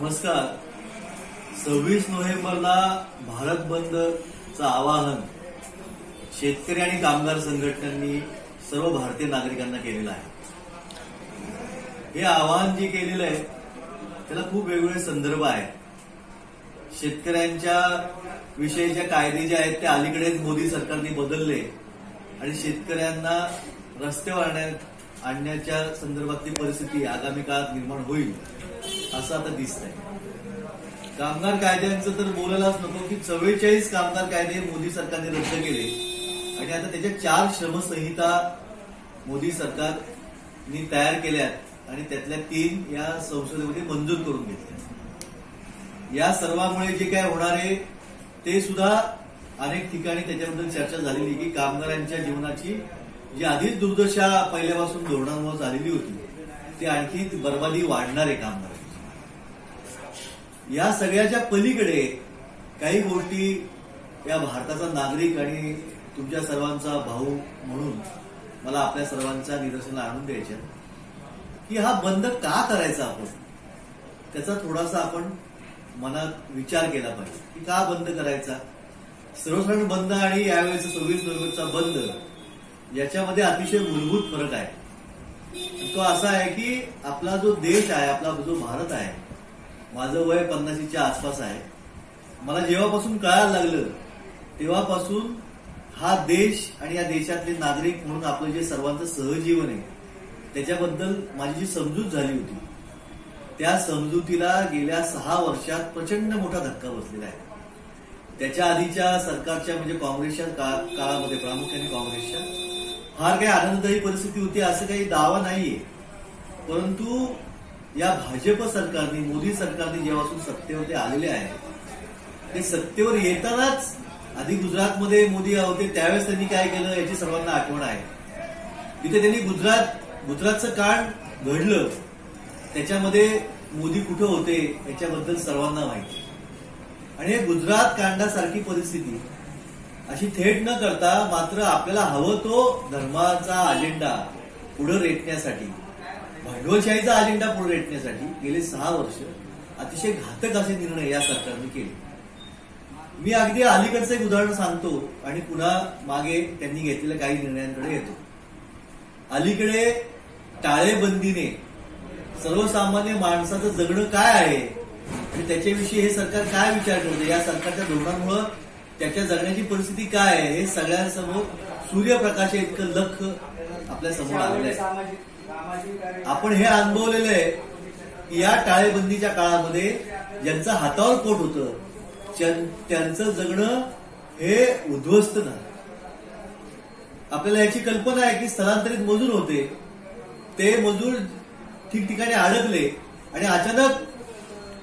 नमस्कार. सव्वीस नोव्हेंबरला भारत बंदचं आवाहन शेतकरी आणि कामगार संघटनांनी सर्व भारतीय नागरिकांना केलेलं आहे. हे आवाहन जे केलेलं आहे त्याला खूप वेगवेगळे संदर्भ आहेत. शेतकऱ्यांच्या विषयीच्या कायदे जे आहेत ते अलीकडेच मोदी सरकारने बदलले आणि शेतकऱ्यांना रस्त्यावर आणण्यात आणण्याच्या संदर्भातली परिस्थिती आगामी काळात निर्माण होईल. असं आता दिसत आहे कामगार कायद्यांचं तर बोलायलाच नको की चव्वेचाळीस कामगार कायदे मोदी सरकारने रद्द केले. आणि आता त्याच्या चार श्रमसंहिता मोदी सरकारने तयार केल्यात आणि त्यातल्या तीन या संसदेमध्ये मंजूर करून घेतल्या. या सर्वांमुळे जे काय होणार आहे ते सुद्धा अनेक ठिकाणी त्याच्याबद्दल चर्चा झालेली की कामगारांच्या जीवनाची जी आधीच दुर्दशा पहिल्यापासून धोरणामुळे झालेली होती ती आणखी बर्बादी वाढणार आहे कामगार या सगळ्याच्या पलीकडे काही गोष्टी या भारताचा नागरिक आणि तुमच्या सर्वांचा भाऊ म्हणून मला आपल्या सर्वांच्या निदर्शनाला आणून द्यायच्या की हा बंद का करायचा आपण? त्याचा थोडासा आपण मनात विचार केला पाहिजे. की का बंद करायचा? सर्वसाधारण बंद आणि यावेळेचा सव्वीस नोव्हेंबरचा बंद याच्यामध्ये अतिशय मूलभूत फरक आहे. तो असा आहे की आपला जो देश आहे आपला जो भारत आहे माझं वय पन्नाशीच्या आसपास आहे. मला जेव्हापासून कळायला लागलं तेव्हापासून हा देश आणि या देशातले नागरिक म्हणून आपलं जे सर्वांचं सहजीवन आहे त्याच्याबद्दल माझी जी समजूत झाली होती त्या समजुतीला गेल्या सहा वर्षात प्रचंड मोठा धक्का बसलेला आहे. त्याच्या आधीच्या सरकारच्या म्हणजे काँग्रेसच्या काळामध्ये प्रामुख्याने काँग्रेसच्या फार काही आनंददायी परिस्थिती होती असं काही दावा नाहीये. परंतु या भाजप सरकारने मोदी सरकारने जेव्हापासून सत्तेवर ते आलेले आहे ते सत्तेवर येतानाच आधी गुजरातमध्ये मोदी होते त्यावेळेस त्यांनी काय केलं याची सर्वांना आठवण आहे. तिथे त्यांनी गुजरात गुजरातचं कांड घडलं. त्याच्यामध्ये मोदी कुठं होते याच्याबद्दल सर्वांना माहिती आणि हे गुजरात कांडासारखी परिस्थिती अशी थेट न करता मात्र आपल्याला हवं तो धर्माचा अजेंडा पुढे रेटण्यासाठी. भांडवलशाहीचा अजेंडा पुढे रेटण्यासाठी गेले सहा वर्ष अतिशय घातक असे निर्णय या सरकारने केले. मी अगदी अलीकडचं एक उदाहरण सांगतो आणि पुन्हा मागे त्यांनी घेतलेल्या काही निर्णयांकडे येतो. अलीकडे टाळेबंदीने सर्वसामान्य माणसाचं जगणं काय आहे आणि त्याच्याविषयी हे सरकार काय विचार करते? या सरकारच्या धोरणामुळं त्याच्या जगण्याची परिस्थिती काय आहे? हे सगळ्यांसमोर सूर्यप्रकाश इतकं लख आपल्यासमोर आलेलं आहे. आपण हे अनुभवलेलं आहे की या टाळेबंदीच्या काळामध्ये ज्यांचं हातावर पोट होतं त्यांचं जगणं हे उद्ध्वस्त झालं. आपल्याला याची कल्पना आहे की स्थलांतरित मजूर होते. ते मजूर ठिकठिकाणी अडकले आणि अचानक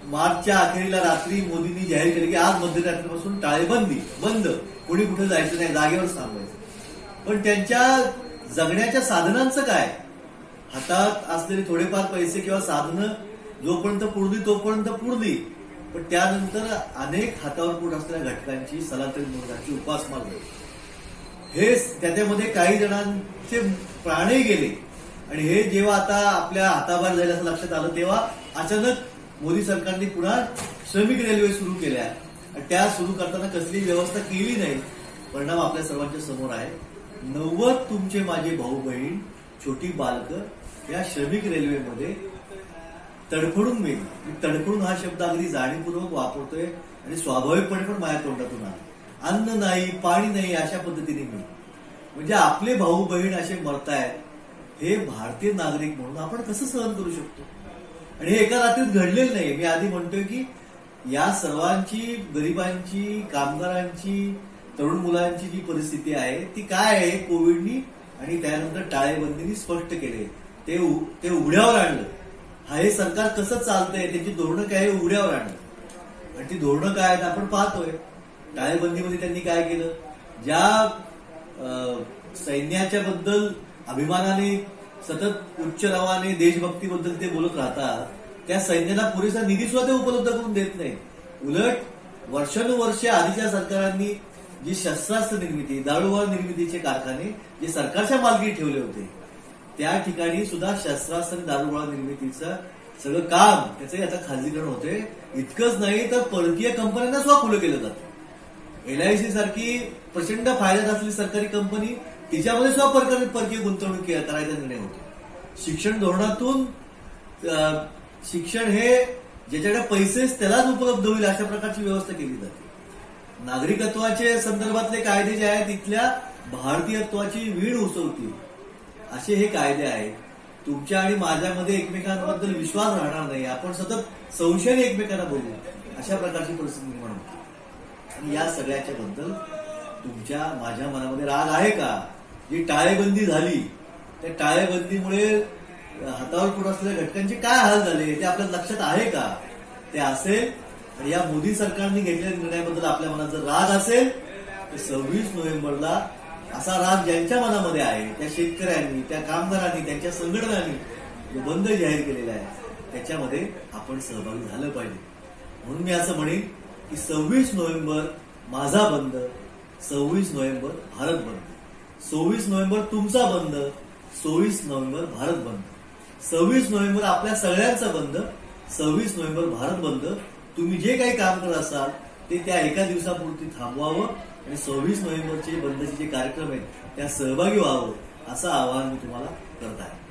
मार्चच्या अखेरीला रात्री मोदींनी जाहीर केले की आज मध्यरात्रीपासून टाळेबंदी बंद. कोणी कुठे जायचं नाही जागेवर थांबायचं. पण त्यांच्या जगण्याच्या साधनांचं काय? हातात असलेले थोडेफार पैसे किंवा साधनं जोपर्यंत पुरली तोपर्यंत पुरली. पण त्यानंतर अनेक हातावर पोट असलेल्या घटकांची स्थलांतरित मजुरांची उपासमार झाली हे त्याच्यामध्ये काही जणांचे प्राणही गेले. आणि हे जेव्हा आता आपल्या हाताबाहेर झाले असं लक्षात आलं तेव्हा अचानक मोदी सरकारने पुन्हा श्रमिक रेल्वे सुरू केल्या. आणि त्या सुरू करताना कसली व्यवस्था केली नाही. परिणाम आपल्या सर्वांच्या समोर आहे. नव्वद तुमचे माझे भाऊ बहीण छोटी बालकं या श्रमिक रेल्वेमध्ये तडफडून मी तडफडून हा शब्द अगदी जाणीवपूर्वक वापरतोय आणि स्वाभाविकपणे पण माझ्या तोंडातून आला. अन्न नाही पाणी नाही अशा पद्धतीने मी. म्हणजे आपले भाऊ बहीण असे मरतायत हे भारतीय नागरिक म्हणून आपण कसं सहन करू शकतो? आणि हे एका रात्रीत घडलेलं नाही मी आधी म्हणतोय की या सर्वांची गरिबांची कामगारांची तरुण मुलांची जी परिस्थिती आहे ती काय आहे? कोविडनी आणि त्यानंतर टाळेबंदीनी स्पष्ट केले. ते ते उघड्यावर आणलं. हा हे सरकार कसं चालतंय त्यांची धोरणं काय उघड्यावर आणलं. आणि ती धोरणं काय आहेत आपण पाहतोय. टाळेबंदीमध्ये त्यांनी काय केलं? ज्या सैन्याच्या बद्दल अभिमानाने सतत उच्च नावाने देशभक्तीबद्दल ते बोलत राहतात त्या सैन्याला पुरेसा निधी सुद्धा ते उपलब्ध करून देत नाही. उलट वर्षानुवर्षे आधीच्या सरकारांनी जी शस्त्रास्त्र निर्मिती दारूगोळा निर्मितीचे कारखाने जे सरकारच्या मालकी ठेवले होते त्या ठिकाणी सुद्धा शस्त्रास्त्र आणि निर्मितीचं सगळं काम त्याचंही आता खाजगीकरण होते इतकंच नाही तर परकीय कंपन्यांना सुद्धा खुलं केलं जातं. एलआयसी सारखी प्रचंड फायद्यात असलेली सरकारी कंपनी तिच्यामध्ये सुद्धा परकीय परकीय गुंतवणूक करायचा निर्णय होतो शिक्षण धोरणातून शिक्षण हे ज्याच्याकडे पैसेच त्यालाच उपलब्ध होईल अशा प्रकारची व्यवस्था केली जाते. नागरिकत्वाचे संदर्भातले कायदे जे आहेत तिथल्या भारतीयत्वाची वीण उसवतील असे हे कायदे आहेत. तुमच्या आणि माझ्यामध्ये एकमेकांबद्दल विश्वास राहणार नाही. आपण सतत संशयाने एकमेकांना बोलू. अशा प्रकारची परिस्थिती निर्माण होती. आणि या सगळ्याच्या बद्दल तुमच्या माझ्या मनामध्ये राग आहे का? जी टाळेबंदी झाली त्या टाळेबंदीमुळे हातावर पुढे असलेल्या घटकांचे काय हाल झाले ते आपल्या लक्षात आहे का? ते असेल? आणि या मोदी सरकारने घेतलेल्या निर्णयाबद्दल आपल्या मनात जर राग असेल तर सव्वीस नोव्हेंबरला असा राग ज्यांच्या मनामध्ये आहे त्या शेतकऱ्यांनी त्या कामगारांनी त्यांच्या संघटनांनी जो बंद जाहीर केलेला आहे त्याच्यामध्ये आपण सहभागी झालं पाहिजे. म्हणून मी असं म्हणेन की सव्वीस नोव्हेंबर माझा बंद सव्वीस नोव्हेंबर भारत बंद. सव्वीस नोव्हेंबर तुमचा बंद सव्वीस नोव्हेंबर भारत बंद. सव्वीस नोव्हेंबर आपल्या सगळ्यांचा बंद सव्वीस नोव्हेंबर भारत बंद. तुम्ही जे काही काम करत असाल ते त्या एका दिवसापुरती थांबवावं आणि सव्वीस नोव्हेंबरचे बंदचे जे कार्यक्रम आहेत त्या सहभागी व्हावं असं आवाहन मी तुम्हाला करत आहे.